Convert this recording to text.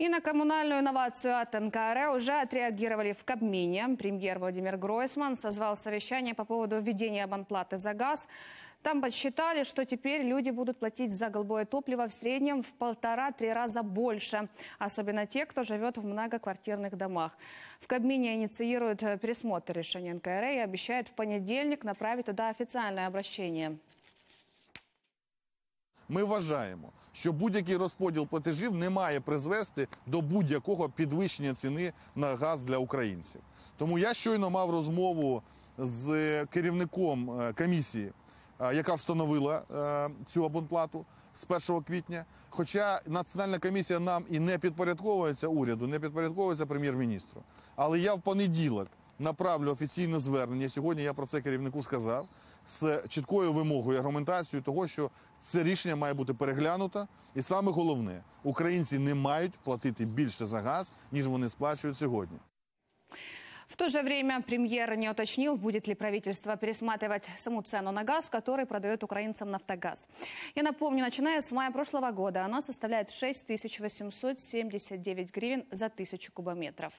И на коммунальную инновацию от НКР уже отреагировали в Кабмине. Премьер Владимир Гройсман созвал совещание по поводу введения абонплаты за газ. Там подсчитали, что теперь люди будут платить за голубое топливо в среднем в полтора-три раза больше. Особенно те, кто живет в многоквартирных домах. В Кабмине инициируют пересмотр решения НКР и обещают в понедельник направить туда официальное обращение. Ми вважаємо, що будь-який розподіл платежів не має призвести до будь-якого підвищення ціни на газ для українців. Тому я щойно мав розмову з керівником е, комісії, е, яка встановила е, цю абонплату з 1 квітня. Хоча національна комісія нам і не підпорядковується уряду, не підпорядковується прем'єр-міністру. Але я в понеділок направлю офіційне звернення. Сьогодні я про це керівнику сказав з чіткою вимогою, аргументацією того, що це рішення має бути переглянуто. І саме головне, українці не мають платити більше за газ, ніж вони сплачують сьогодні. В то же время премьер не уточнил, будет ли правительство пересматривать саму цену на газ, который продает украинцам «Нафтогаз». Я напомню, начиная с мая прошлого года она составляет 6879 гривен за тысячу кубометров.